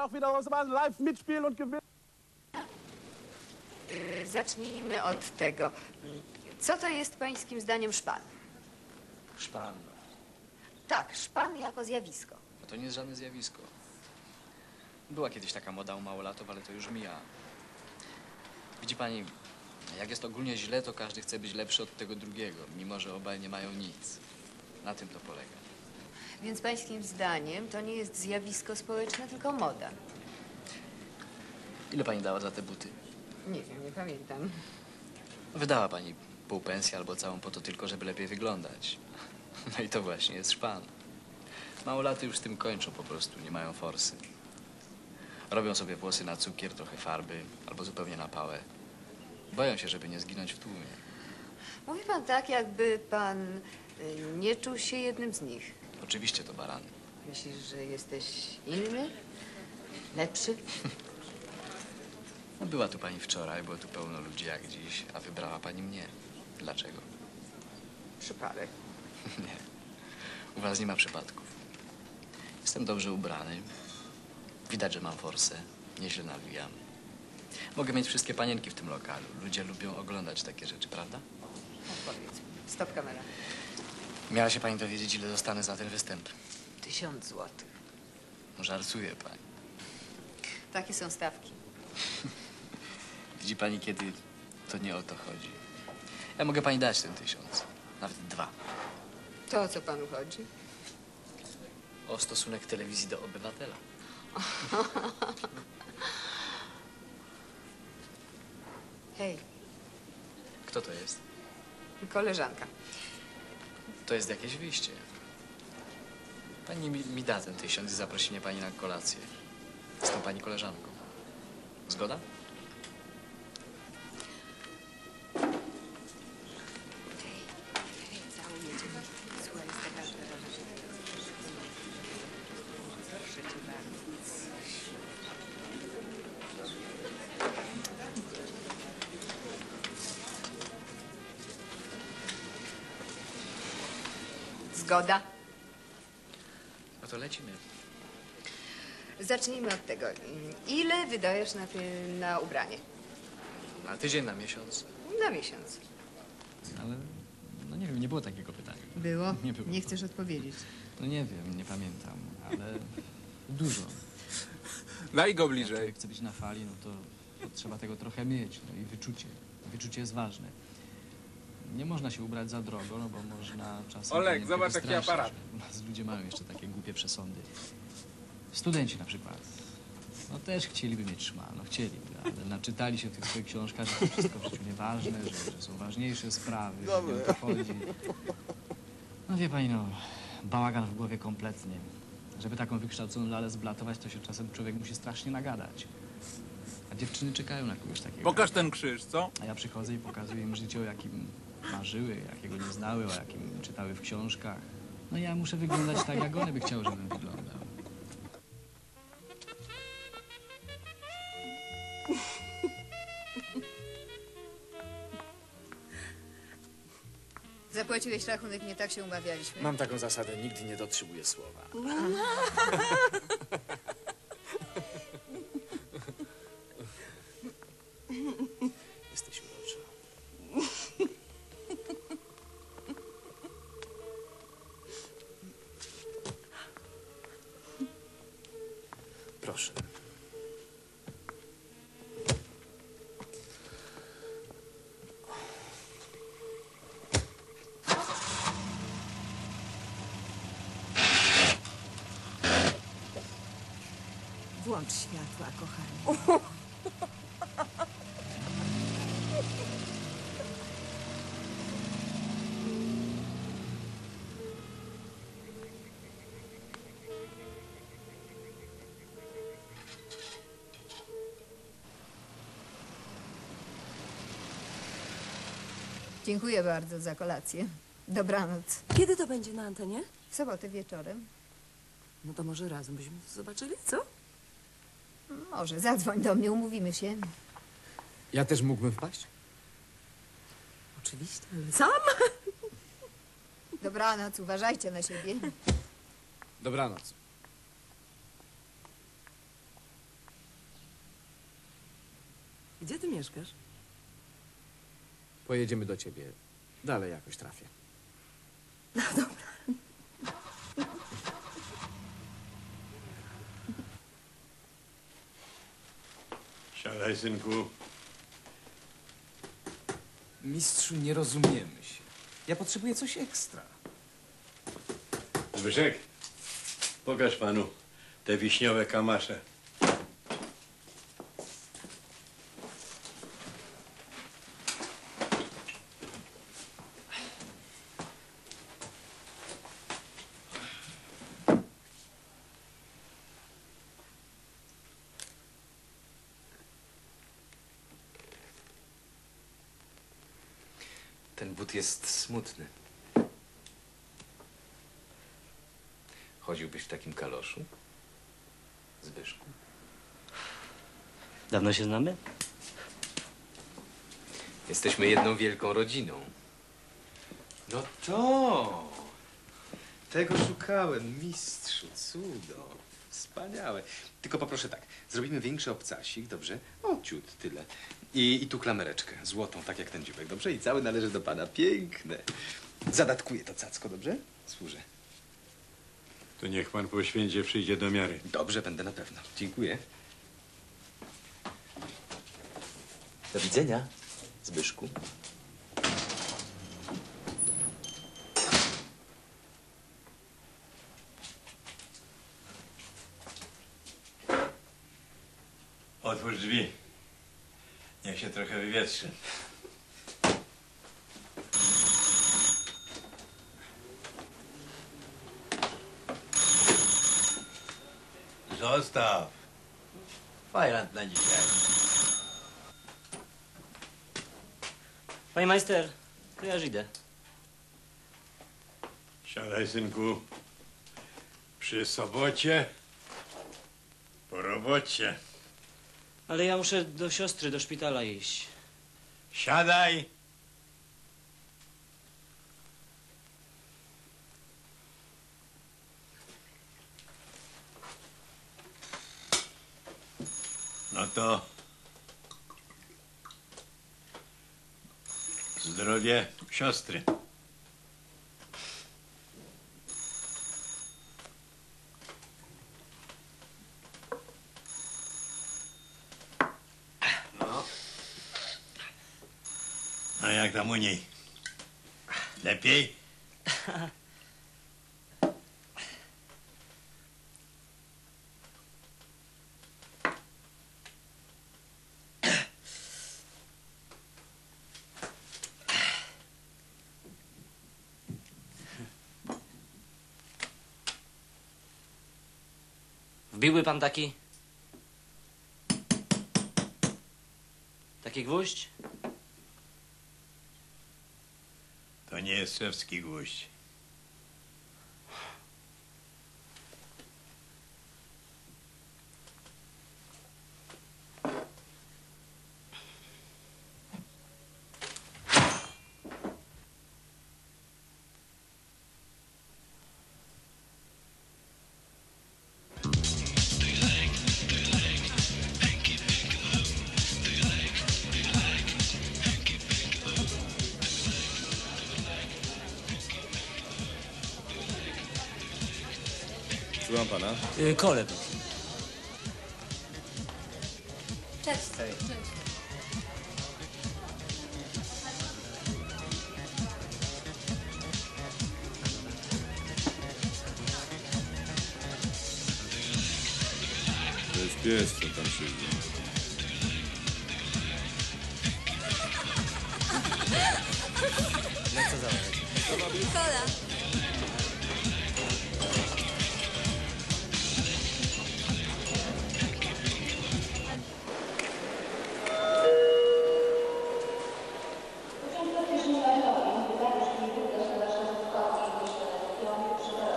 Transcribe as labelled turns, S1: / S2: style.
S1: auch wieder live mitspielen und gewinnen.
S2: Zacznijmy od tego. Co to jest pańskim zdaniem szpan?
S3: Szpan.
S2: Tak, szpan jako zjawisko.
S3: No to nie jest żadne zjawisko. Była kiedyś taka moda u małolatów, ale to już mija. Widzi pani, jak jest ogólnie źle, to każdy chce być lepszy od tego drugiego, mimo że obaj nie mają nic. Na tym to polega.
S2: Więc pańskim zdaniem to nie jest zjawisko społeczne, tylko moda.
S3: Ile pani dała za te buty?
S2: Nie wiem, nie pamiętam.
S3: Wydała pani pół pensji albo całą po to tylko, żeby lepiej wyglądać. No i to właśnie jest szpan. Małolaty już z tym kończą po prostu, nie mają forsy. Robią sobie włosy na cukier, trochę farby albo zupełnie na pałę. Boją się, żeby nie zginąć w tłumie.
S2: Mówi pan tak, jakby pan y, nie czuł się jednym z nich.
S3: Oczywiście to barany.
S2: Myślisz, że jesteś inny? Lepszy?
S3: No, była tu pani wczoraj, było tu pełno ludzi jak dziś, a wybrała pani mnie. Dlaczego?
S2: Przypadek.
S3: Nie. U was nie ma przypadków. Jestem dobrze ubrany. Widać, że mam forsę. Nieźle nawijam. Mogę mieć wszystkie panienki w tym lokalu. Ludzie lubią oglądać takie rzeczy, prawda?
S2: Odpowiedz mi. Stop kamera.
S3: Miała się pani dowiedzieć, ile dostanę za ten występ.
S2: Tysiąc złotych.
S3: No, żartuje pani.
S2: Takie są stawki.
S3: Widzi pani, kiedy to nie o to chodzi. Ja mogę pani dać ten tysiąc. Nawet dwa.
S2: To o co panu chodzi?
S3: O stosunek telewizji do obywatela.
S2: Hej,
S3: Kto to jest?
S2: koleżanka.
S3: To jest jakieś wyjście. Pani mi, mi da ten tysiąc i zaprosi mnie pani na kolację. Z tą pani koleżanką. Zgoda?
S2: Zgoda?
S3: No to lecimy.
S2: Zacznijmy od tego. Ile wydajesz na, na ubranie?
S3: Na tydzień, na miesiąc.
S2: Na miesiąc.
S3: Ale, no nie wiem, nie było takiego pytania.
S2: Było?
S3: Nie było.
S2: Nie chcesz odpowiedzieć.
S3: No nie wiem, nie pamiętam, ale dużo.
S4: Daj go
S3: Jak
S4: bliżej.
S3: człowiek chce być na fali, no to, to trzeba tego trochę mieć. No i wyczucie. Wyczucie jest ważne. Nie można się ubrać za drogo, no bo można czasem...
S4: Olek,
S3: panienkę
S4: zobacz, jaki
S3: wystraszyć.
S4: aparat.
S3: U nas ludzie mają jeszcze takie głupie przesądy. Studenci na przykład. No też chcieliby mieć szmal, no chcieliby, ale naczytali się w tych swoich książkach, że to wszystko w życiu nieważne, że, że są ważniejsze sprawy, że nie o to chodzi. No wie pani, no, bałagan w głowie kompletnie. Żeby taką wykształconą lalę zblatować, to się czasem człowiek musi strasznie nagadać. A dziewczyny czekają na kogoś takiego.
S4: Pokaż ten krzyż, co?
S3: A ja przychodzę i pokazuję im życie, o jakim marzyły, jakiego nie znały, o jakim czytały w książkach. No ja muszę wyglądać tak, jak one by chciały, żebym wyglądał.
S2: Zapłaciłeś rachunek, nie tak się umawialiśmy.
S5: Mam taką zasadę, nigdy nie dotrzymuję słowa.
S6: Włącz światła, kochanie.
S2: Dziękuję bardzo za kolację. Dobranoc.
S6: Kiedy to będzie na antenie?
S2: W sobotę wieczorem.
S6: No to może razem byśmy to zobaczyli, co?
S2: Może zadzwoń do mnie, umówimy się.
S5: Ja też mógłbym wpaść?
S6: Oczywiście, ale sam.
S2: Dobranoc, uważajcie na siebie.
S5: Dobranoc.
S6: Gdzie ty mieszkasz?
S5: Pojedziemy do ciebie. Dalej jakoś trafię. No dobra.
S7: Siadaj, synku.
S5: Mistrzu, nie rozumiemy się. Ja potrzebuję coś ekstra.
S7: Zbyszek, pokaż panu te wiśniowe kamasze.
S5: Ten but jest smutny. Chodziłbyś w takim kaloszu? Zbyszku?
S8: Dawno się znamy?
S5: Jesteśmy jedną wielką rodziną. No to! Tego szukałem, mistrzu, cudo. Wspaniałe. Tylko poproszę tak, zrobimy większy obcasik, dobrze? O, ciut, tyle. I, I tu klamereczkę, złotą, tak jak ten dziubek, dobrze? I cały należy do pana. Piękne. Zadatkuję to cacko, dobrze? Służę.
S7: To niech pan po święcie przyjdzie do miary.
S5: Dobrze, będę na pewno. Dziękuję. Do widzenia, Zbyszku.
S7: Otwórz drzwi. Niech się trochę wywietrzy. Zostaw. Fajrant na dzisiaj.
S8: Panie majster, to ja już idę.
S7: Siadaj, synku. Przy sobocie. Po robocie.
S8: Ale ja muszę do siostry, do szpitala iść.
S7: Siadaj. No to zdrowie siostry. A jak tam u niej? Lepiej?
S8: Wbiłby pan taki... Taki gwóźdź?
S7: To nie
S5: Słucham pana.
S8: Yy, kole.
S2: Cześć.
S9: To jest pies, co tam siedzi.
S8: No co za
S2: Kola. dla mnie